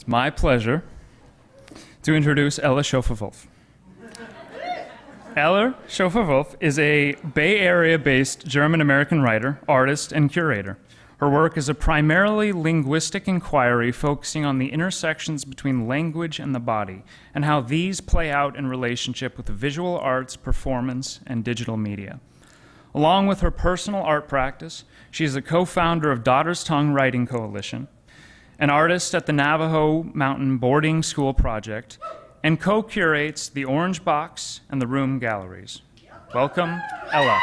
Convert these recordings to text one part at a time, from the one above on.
It's my pleasure to introduce Ella Schoefer-Wulf. Ella Schoefer-Wulf is a Bay Area based German American writer, artist, and curator. Her work is a primarily linguistic inquiry focusing on the intersections between language and the body and how these play out in relationship with visual arts, performance, and digital media. Along with her personal art practice, she is a co founder of Daughter's Tongue Writing Coalition, an artist at the Navajo Mountain Boarding School Project, and co curates the Orange Box and the Room Galleries. Welcome, Ella.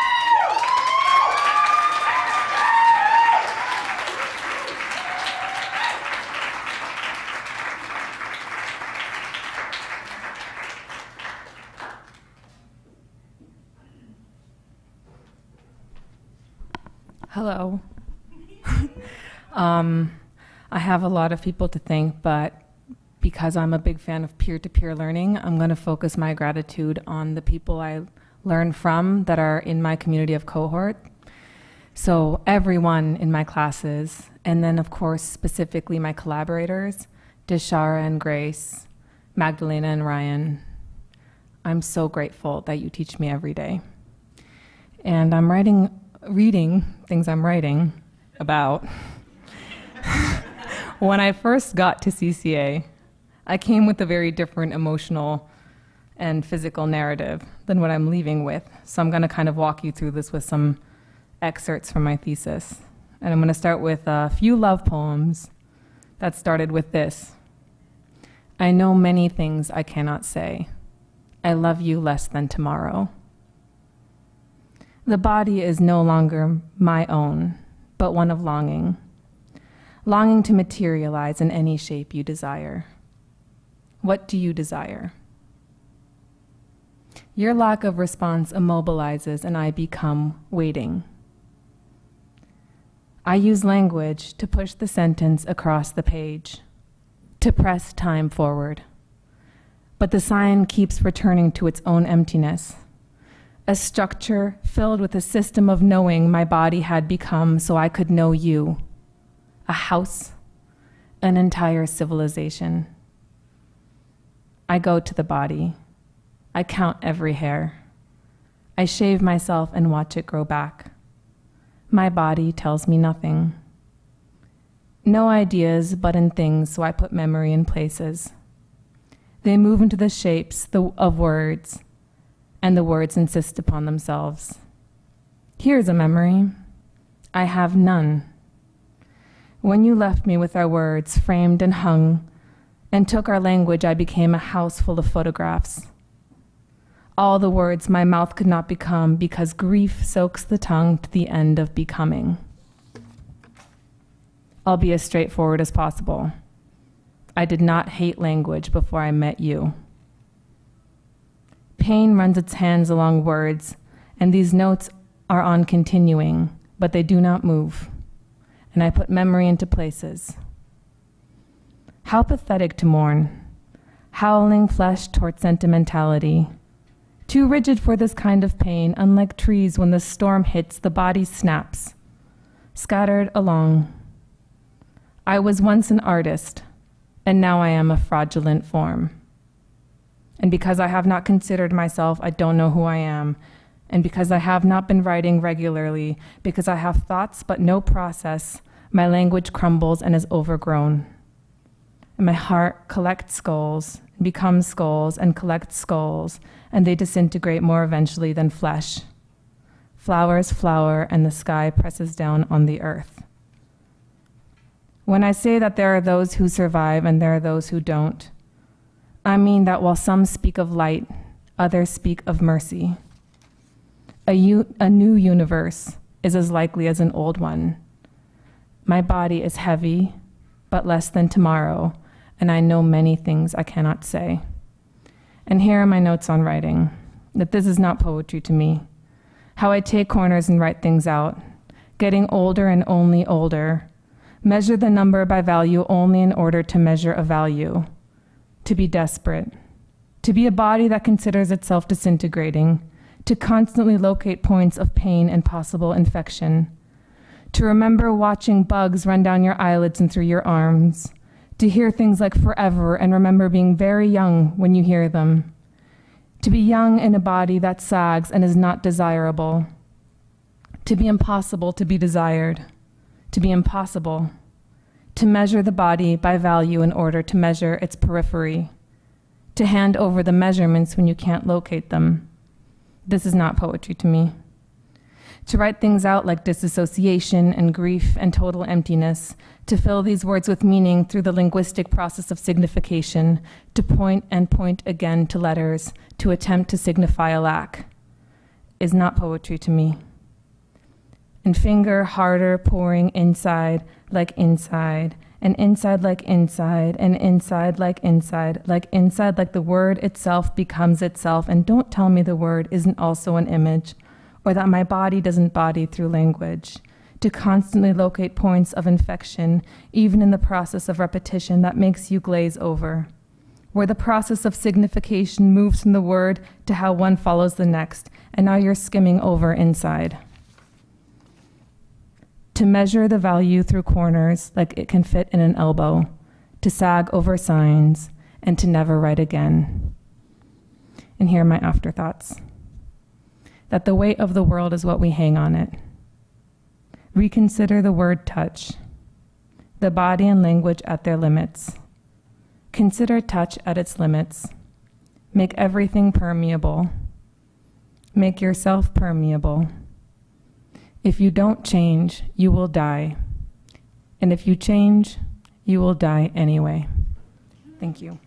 Hello. um, I have a lot of people to thank, but because I'm a big fan of peer to peer learning, I'm going to focus my gratitude on the people I learn from that are in my community of cohort. So, everyone in my classes, and then, of course, specifically my collaborators, Deshara and Grace, Magdalena and Ryan. I'm so grateful that you teach me every day. And I'm writing reading things I'm writing about. When I first got to CCA, I came with a very different emotional and physical narrative than what I'm leaving with. So I'm going to kind of walk you through this with some excerpts from my thesis. And I'm going to start with a few love poems that started with this I know many things I cannot say. I love you less than tomorrow. The body is no longer my own, but one of longing, longing to materialize in any shape you desire. What do you desire? Your lack of response immobilizes, and I become waiting. I use language to push the sentence across the page, to press time forward. But the sign keeps returning to its own emptiness a structure filled with a system of knowing my body had become so I could know you, a house, an entire civilization. I go to the body. I count every hair. I shave myself and watch it grow back. My body tells me nothing. No ideas, but in things, so I put memory in places. They move into the shapes of words and the words insist upon themselves. Here's a memory. I have none. When you left me with our words framed and hung, and took our language, I became a house full of photographs. All the words my mouth could not become because grief soaks the tongue to the end of becoming. I'll be as straightforward as possible. I did not hate language before I met you. Pain runs its hands along words, and these notes are on continuing, but they do not move. And I put memory into places. How pathetic to mourn, howling flesh toward sentimentality. Too rigid for this kind of pain, unlike trees when the storm hits, the body snaps, scattered along. I was once an artist, and now I am a fraudulent form. And because I have not considered myself, I don't know who I am. And because I have not been writing regularly, because I have thoughts but no process, my language crumbles and is overgrown. And my heart collects skulls, becomes skulls, and collects skulls, and they disintegrate more eventually than flesh. Flowers flower, and the sky presses down on the earth. When I say that there are those who survive and there are those who don't, I mean that while some speak of light, others speak of mercy. A, a new universe is as likely as an old one. My body is heavy, but less than tomorrow, and I know many things I cannot say. And here are my notes on writing that this is not poetry to me. How I take corners and write things out, getting older and only older, measure the number by value only in order to measure a value. To be desperate, to be a body that considers itself disintegrating, to constantly locate points of pain and possible infection, to remember watching bugs run down your eyelids and through your arms, To hear things like forever and remember being very young when you hear them. To be young in a body that sags and is not desirable. To be impossible to be desired. To be impossible. To measure the body by value in order to measure its periphery. To hand over the measurements when you can't locate them. This is not poetry to me to write things out like disassociation and grief and total emptiness, to fill these words with meaning through the linguistic process of signification, to point and point again to letters, to attempt to signify a lack, is not poetry to me. And finger harder pouring inside like inside, and inside like inside, and inside like inside, like inside like the word itself becomes itself. And don't tell me the word isn't also an image or that my body doesn't body through language, to constantly locate points of infection, even in the process of repetition that makes you glaze over, where the process of signification moves from the word to how one follows the next, and now you're skimming over inside. To measure the value through corners like it can fit in an elbow, to sag over signs, and to never write again. And here are my afterthoughts that the weight of the world is what we hang on it. Reconsider the word touch, the body and language at their limits. Consider touch at its limits. Make everything permeable. Make yourself permeable. If you don't change, you will die. And if you change, you will die anyway. Thank you.